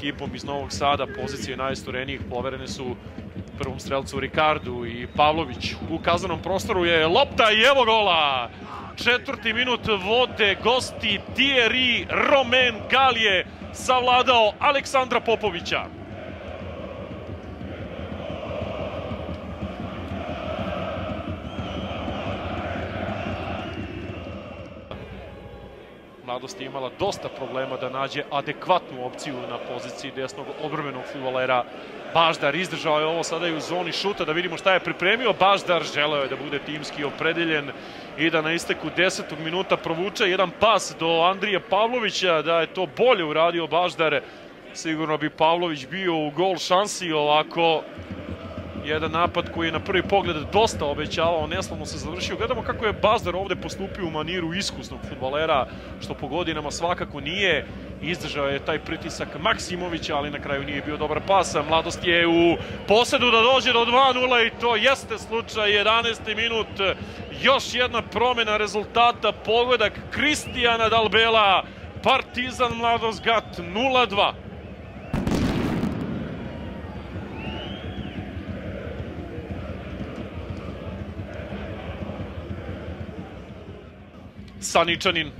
ekipom iz Novog Sada, pozicije najistorenijih poverene su prvom strelcu Ricardu i Pavlović u kazanom prostoru je lopta i evo gola! Četvrti minut vode gosti Thierry Romain Galije savladao Aleksandra Popovića. Mladost je imala dosta problema da nađe adekvatnu opciju na poziciji desnog obrvenog futbolera. Baždar izdržao je ovo sada i u zoni šuta da vidimo šta je pripremio. Baždar želeo je da bude timski opredeljen i da na isteku desetog minuta provuče jedan pas do Andrija Pavlovića, da je to bolje uradio Baždar. Sigurno bi Pavlović bio u gol šansi ovako jedan napad koji je na prvi pogled dosta obećavao, neslavno se završio. Gledamo kako je Bazdar ovde postupio u maniru iskusnog futbolera, što po godinama svakako nije. Izdržao je taj pritisak Maksimovića, ali na kraju nije bio dobar pas. Mladost je u posedu da dođe do 2-0 i to jeste slučaj. 11. minut, još jedna promena rezultata, pogodak Kristijana Dalbela, Partizan Mladost Gat 0-2. Saničanin.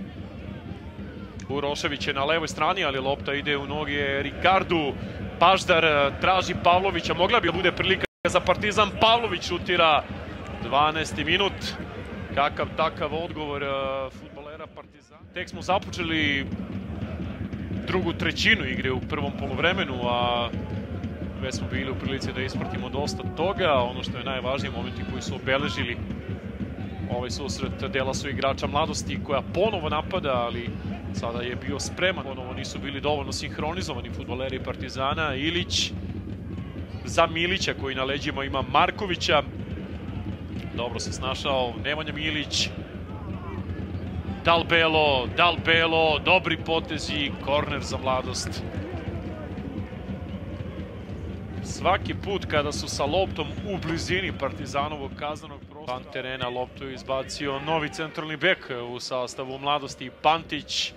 Urošević je na levoj strani, ali lopta ide u noge Ricardu. Paždar eh, traži Pavlovića, mogla bi da bude prilika za Partizan. Pavlović šutira 12. minut. Kakav takav odgovor uh, futbolera Partizana. Tek smo započeli drugu trećinu igre u prvom polovremenu, a već smo bili u prilici da ispratimo dosta toga. Ono što je najvažnije, momenti koji su obeležili ovaj susret dela su igrača mladosti koja ponovo napada, ali sada je bio spreman. Ponovo nisu bili dovoljno sinhronizovani futboleri Partizana. Ilić za Milića koji na leđima ima Markovića. Dobro se snašao Nemanja Milić. Dalbelo, Dalbelo, dobri potezi, korner za mladost. Svaki put kada su sa loptom u blizini Partizanovog kazanog Van terena loptu izbacio novi centralni bek u sastavu mladosti Pantić.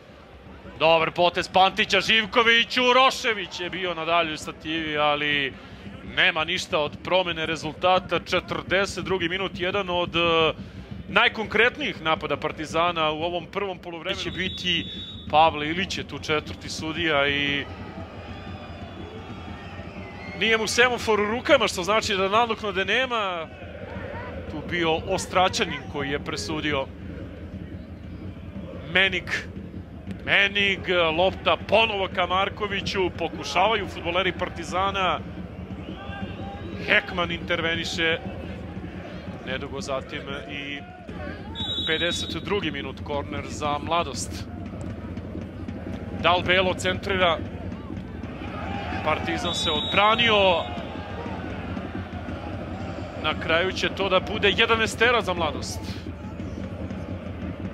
Dobar potez Pantića, Živković, Urošević je bio na daljoj stativi, ali nema ništa od promene rezultata. 42. minut, jedan od uh, najkonkretnijih napada Partizana u ovom prvom polovremenu će biti Pavle Ilić je tu četvrti sudija i nije mu semafor u rukama, što znači da nadoknade nema tu bio Ostraćanin koji je presudio Menik Menig, lopta ponovo ka Markoviću, pokušavaju futboleri Partizana. Hekman interveniše, nedugo zatim i 52. minut korner za mladost. Dal Belo centrira, Partizan se odbranio, Na kraju će to da bude jedan estera za mladost.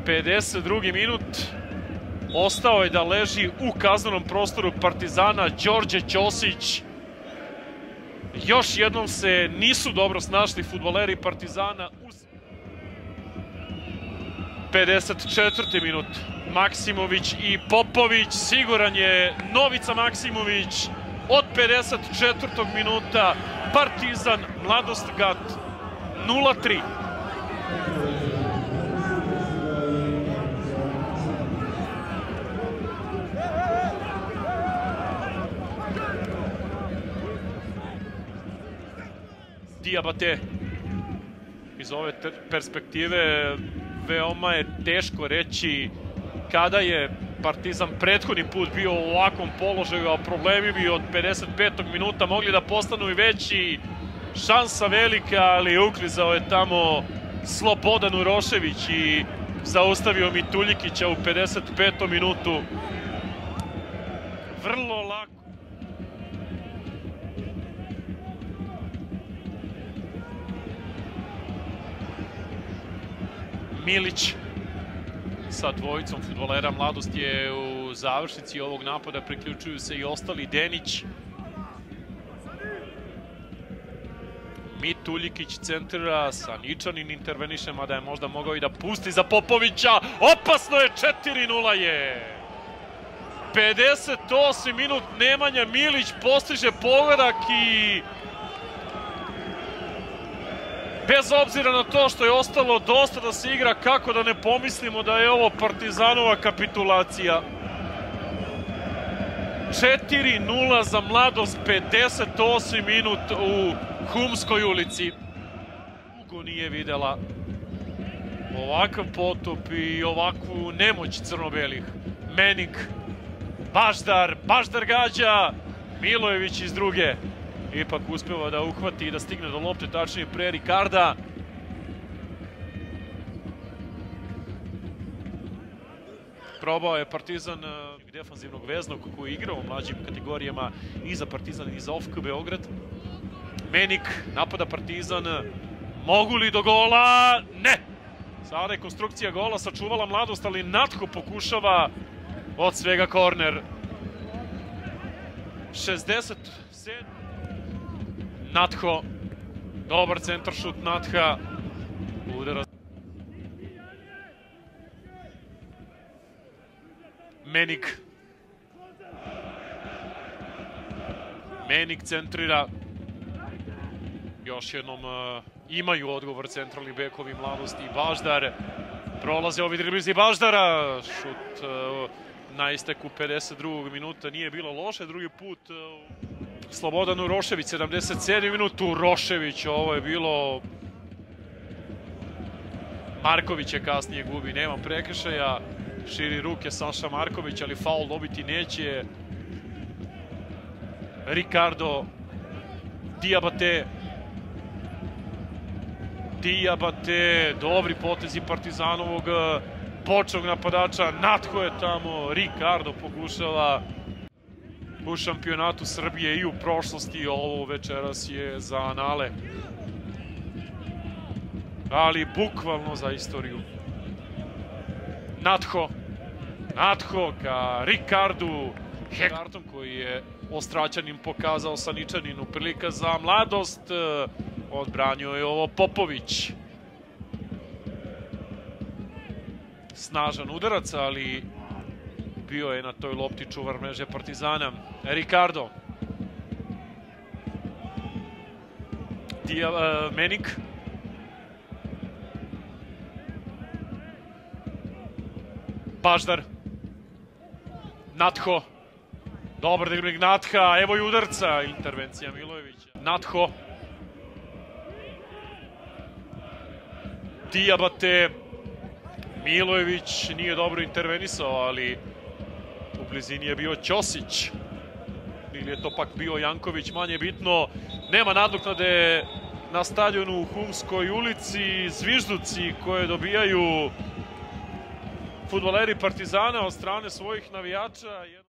52. minut. Ostao je da leži u kaznenom prostoru Partizana Đorđe Ćosić. Još jednom se nisu dobro snašli futboleri Partizana. 54. minut. Maksimović i Popović. Siguran je Novica Maksimović od 54. minuta Partizan Mladost Gat 0-3. Diabate iz ove perspektive veoma je teško reći kada je Partizan prethodni put bio u ovakvom položaju, a problemi bi od 55. minuta mogli da postanu i veći. Šansa velika, ali uklizao je tamo Slobodan Urošević i zaustavio Mituljikića u 55. minutu. Vrlo lako. Milić sa dvojicom futbolera. Mladost je u završnici ovog napada, priključuju se i ostali Denić. Mituljikić centrira, Saničanin interveniše, mada je možda mogao i da pusti za Popovića. Opasno je, 4-0 je. 58. minut Nemanja Milić postiže pogodak i bez obzira na to što je ostalo dosta da se igra, kako da ne pomislimo da je ovo Partizanova kapitulacija. 4-0 za mladost, 58 minut u Humskoj ulici. Dugo nije videla ovakav potop i ovakvu nemoć crno-belih. Menik, Baždar, Baždar gađa, Milojević iz druge. Ipak uspeva da uhvati i da stigne do lopte, tačnije pre Rikarda. Probao je Partizan eh, defanzivnog veznog koji je igrao u mlađim kategorijama i za Partizan i za OFK Beograd. Menik napada Partizan. Mogu li do gola? Ne! Sada je konstrukcija gola sačuvala mladost, ali Natko pokušava od svega korner. 67. Natho. Dobar centar šut Natha. Udara. Menik. Menik centrira. Još jednom uh, imaju odgovor centralni bekovi mladosti i Baždar. Prolaze ovi driblizi Baždara. Šut uh, na isteku 52. minuta nije bilo loše. Drugi put uh, Slobodan Urošević, 77. minut. Urošević, ovo je bilo... Marković je kasnije gubi, nema prekršaja. Širi ruke Saša Marković, ali faul dobiti neće. Ricardo Diabate Diabate, dobri potezi Partizanovog počnog napadača, Natko je tamo, Ricardo pokušava u šampionatu Srbije i u prošlosti, ovo večeras je za anale. Ali bukvalno za istoriju. Natho, Natho ka Ricardu, Hekartom koji je Ostraćanin pokazao Saničaninu prilika za mladost, odbranio je ovo Popović. Snažan udarac, ali bio je na toj lopti čuvar mreže Partizana. Ricardo. Dija, uh, Menik. Baždar. Natho. Dobar dribling Natha. Evo i udarca. Intervencija Milojevića. Natho. Dijabate. Milojević nije dobro intervenisao, ali u blizini je bio Ćosić. Ili je to pak bio Janković, manje bitno. Nema nadoknade na stadionu u Humskoj ulici. Zvižduci koje dobijaju futboleri Partizana od strane svojih navijača.